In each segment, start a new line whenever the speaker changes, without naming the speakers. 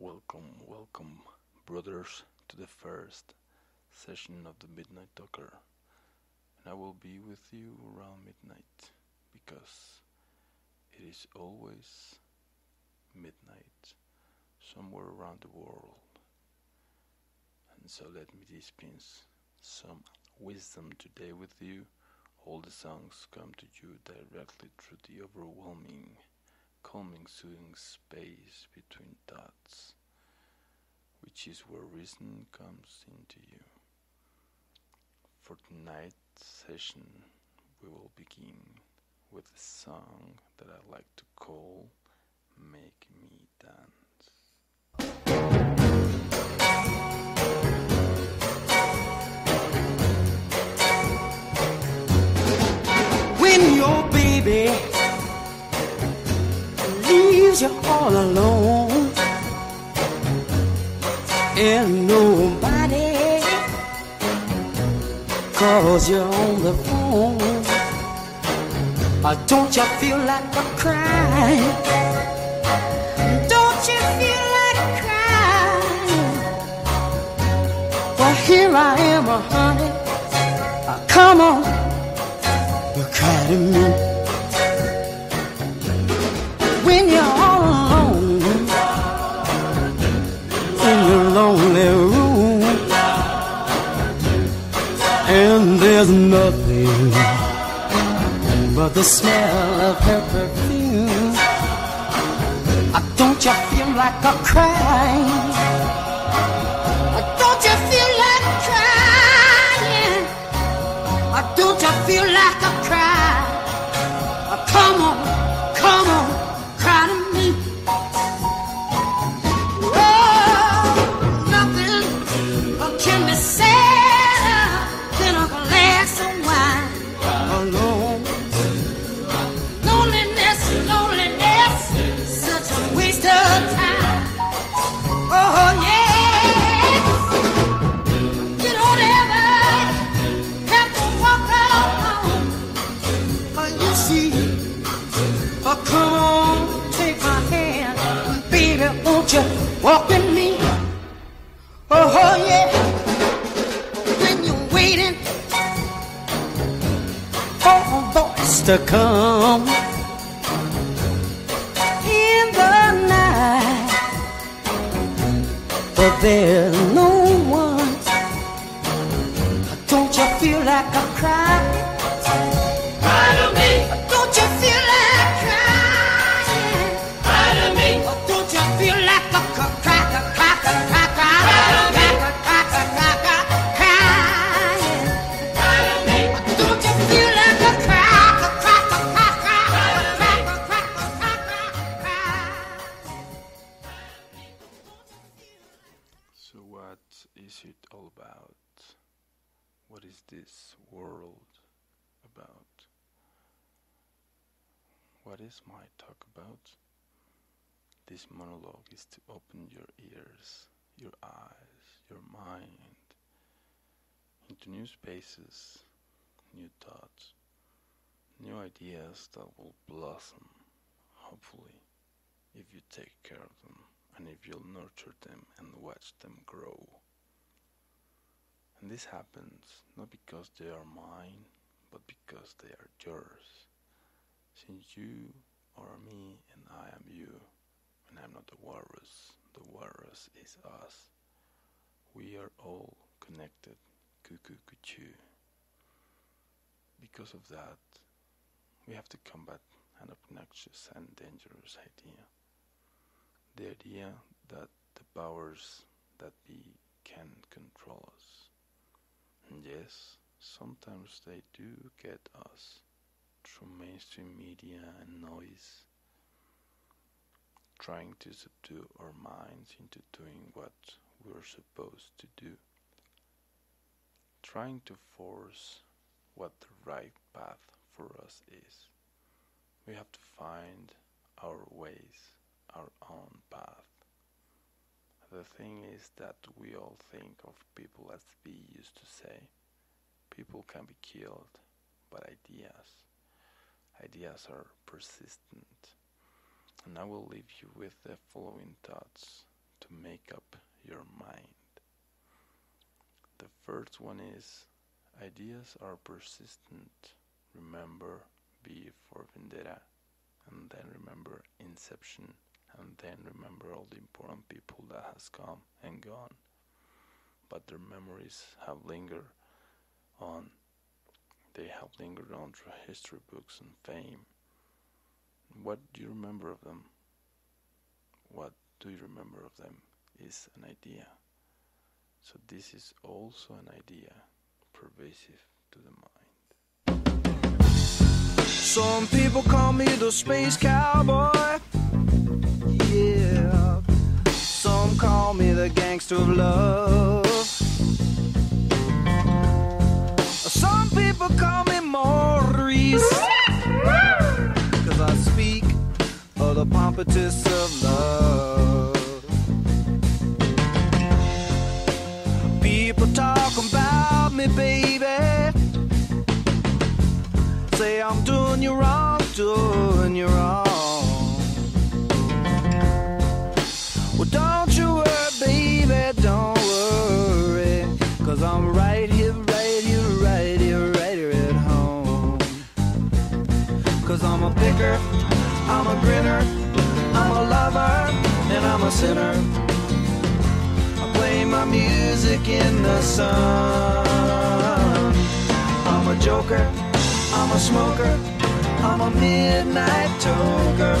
Welcome, welcome, brothers, to the first session of the Midnight Talker. And I will be with you around midnight because it is always midnight somewhere around the world. And so let me dispense some wisdom today with you. All the songs come to you directly through the overwhelming calming, soothing space between thoughts, which is where reason comes into you. For tonight's session, we will begin with a song that I like to call Make Me
Dance. When your baby leaves you all alone and nobody calls you on the phone. Don't you feel like a crying? Don't you feel like crying? Well, here I am, honey. Uh, come on, you cry to me. when you're there's nothing but the smell of her perfume. I don't you feel like a crying? Uh, don't you feel like crying? I don't you feel like a cry? Come on, walk with me. Oh, oh yeah. When you're waiting for a voice to come in the night, but there's no one. Don't you feel like a cry? Cry
So, what is it all about? What is this world about? What is my talk about? This monologue is to open your ears, your eyes, your mind into new spaces, new thoughts, new ideas that will blossom, hopefully, if you take care of them and if you'll nurture them and watch them grow. And this happens not because they are mine, but because they are yours. Since you are me and I am you, and I'm not the walrus, the walrus is us. We are all connected, cuckoo cuckoo. Because of that, we have to combat an obnoxious and dangerous idea. Idea that the powers that be can control us. And yes, sometimes they do get us through mainstream media and noise trying to subdue our minds into doing what we're supposed to do, trying to force what the right path for us is. We have to find the thing is that we all think of people as we used to say. People can be killed, but ideas, ideas are persistent. And I will leave you with the following thoughts to make up your mind. The first one is ideas are persistent. Remember V for Vendetta and then remember Inception and then remember all the important people that has come and gone, but their memories have lingered on. They have lingered on through history books and fame. What do you remember of them? What do you remember of them is an idea. So this is also an idea pervasive to the mind.
Some people call me the space cowboy. Gangster of love. Some people call me Maurice. Cause I speak of the pompatus of love. People talk about me, baby. Sinner. I play my music in the sun. I'm a joker, I'm a smoker, I'm a midnight toker.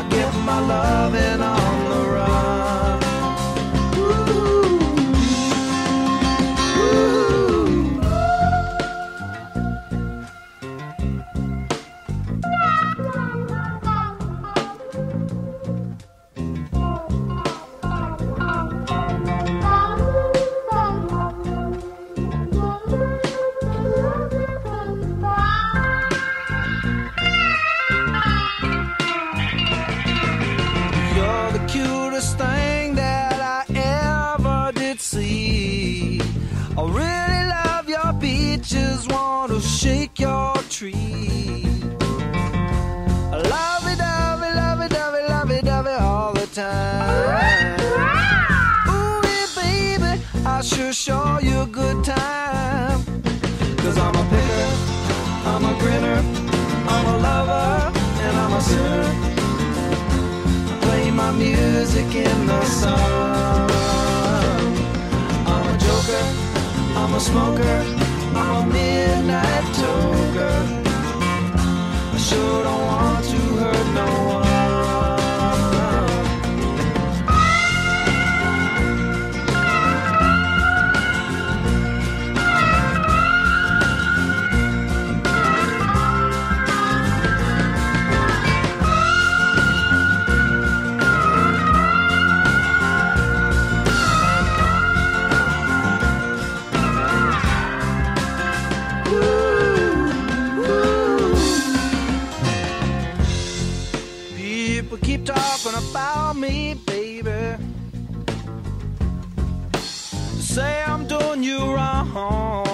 I get my loving on the I sure show you a good time. Cause I'm a picker, I'm a grinner, I'm a lover, and I'm a sinner I play my music in the sun. I'm a joker, I'm a smoker, I'm a midnight toker. I sure don't want to hurt no one. People keep talking about me, baby. Say I'm doing you wrong.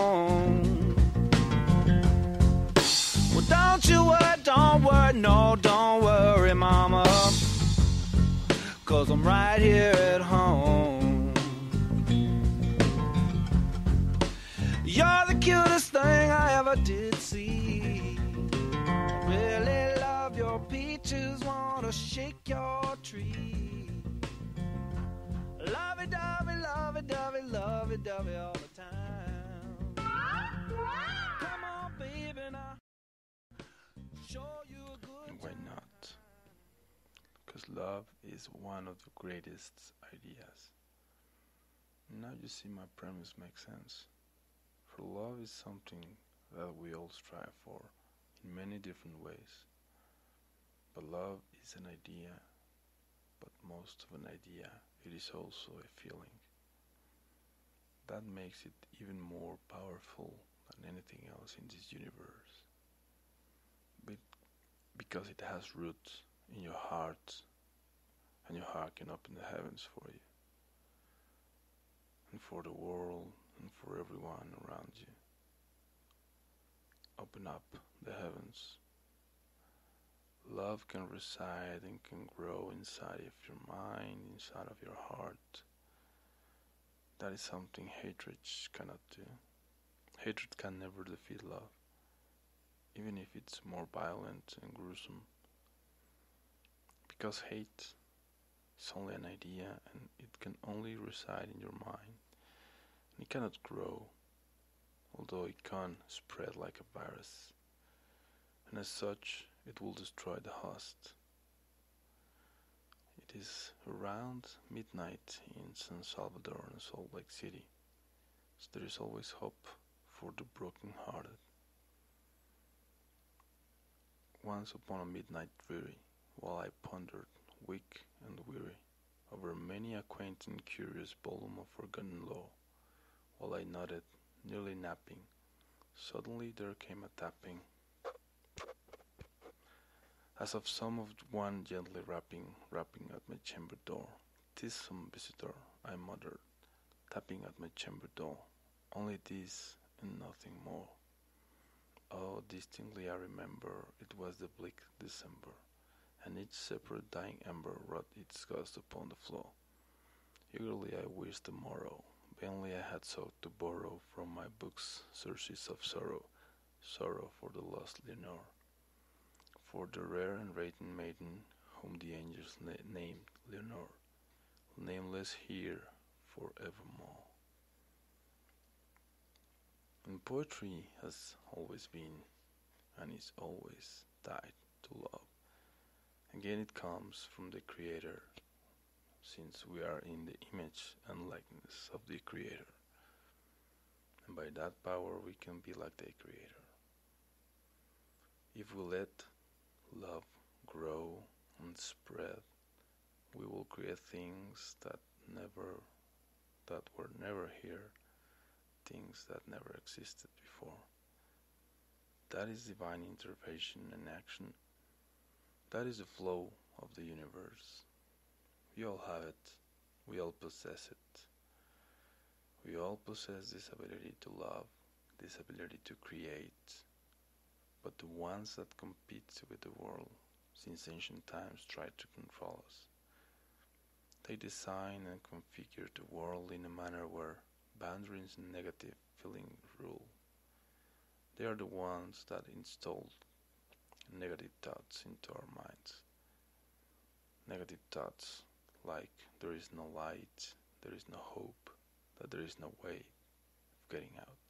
Well, don't you worry, don't worry, no, don't worry, mama. Cause I'm right here at home. You're the cutest thing I ever did see. Shake your tree. Lovey dovey, lovey dovey, lovey dovey all the time. Come on, baby, now. Show you a good
why not? Because love is one of the greatest ideas. Now you see my premise makes sense. For love is something that we all strive for in many different ways. But love is an idea, but most of an idea, it is also a feeling. That makes it even more powerful than anything else in this universe. But because it has roots in your heart, and your heart can open the heavens for you, and for the world, and for everyone around you. Open up the heavens. Love can reside and can grow inside of your mind, inside of your heart. That is something hatred cannot do. Hatred can never defeat love, even if it's more violent and gruesome. Because hate is only an idea and it can only reside in your mind. And it cannot grow, although it can spread like a virus. And as such, it will destroy the host. It is around midnight in San Salvador and Salt Lake City, so there is always hope for the broken-hearted. Once upon a midnight dreary, while I pondered, weak and weary, over many a quaint and curious volume of forgotten law, while I nodded, nearly napping, suddenly there came a tapping, as of some of one gently rapping, rapping at my chamber door. "'Tis some visitor," I muttered, tapping at my chamber door. Only this and nothing more. Oh, distinctly I remember it was the bleak December, and each separate dying ember wrought its ghost upon the floor. Eagerly I wished the morrow, vainly I had sought to borrow from my books surcease of sorrow, sorrow for the lost Lenore, for the rare and radiant maiden whom the angels na named Leonore, nameless here for evermore. And poetry has always been and is always tied to love. Again, it comes from the Creator, since we are in the image and likeness of the Creator. And by that power, we can be like the Creator. If we let love grow and spread, we will create things that never, that were never here things that never existed before. That is divine intervention and action. That is the flow of the universe. We all have it. We all possess it. We all possess this ability to love, this ability to create. But the ones that compete with the world since ancient times try to control us. They design and configure the world in a manner where boundaries and negative feeling rule. They are the ones that install negative thoughts into our minds. Negative thoughts like there is no light, there is no hope, that there is no way of getting out,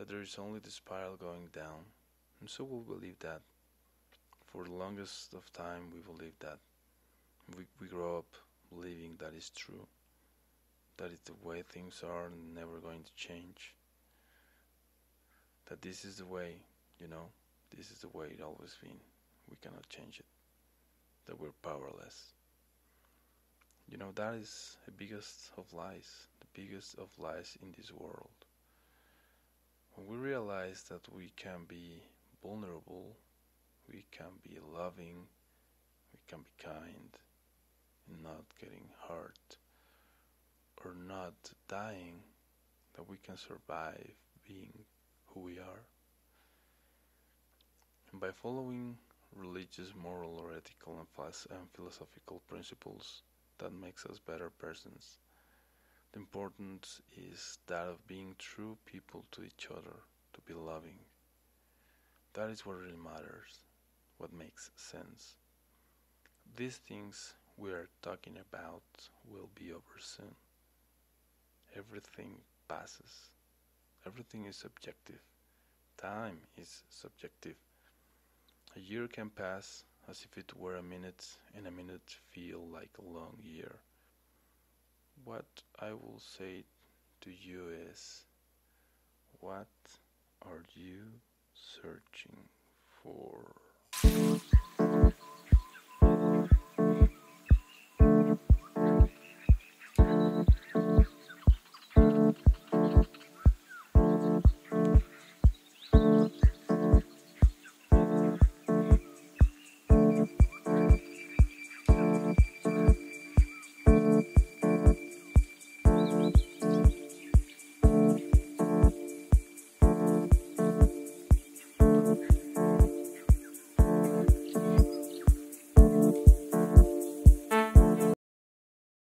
that there is only the spiral going down, and so we'll believe that. For the longest of time, we believe that. We, we grow up believing that is true that is the way things are and never going to change. That this is the way, you know, this is the way it always been. We cannot change it. That we're powerless. You know, that is the biggest of lies, the biggest of lies in this world. When we realize that we can be vulnerable, we can be loving, we can be kind, and not getting hurt or not dying, that we can survive being who we are. And by following religious, moral, or ethical and philosophical principles that makes us better persons, the importance is that of being true people to each other, to be loving. That is what really matters, what makes sense. These things we are talking about will be over soon everything passes. Everything is subjective. Time is subjective. A year can pass as if it were a minute, and a minute feel like a long year. What I will say to you is, what are you searching for?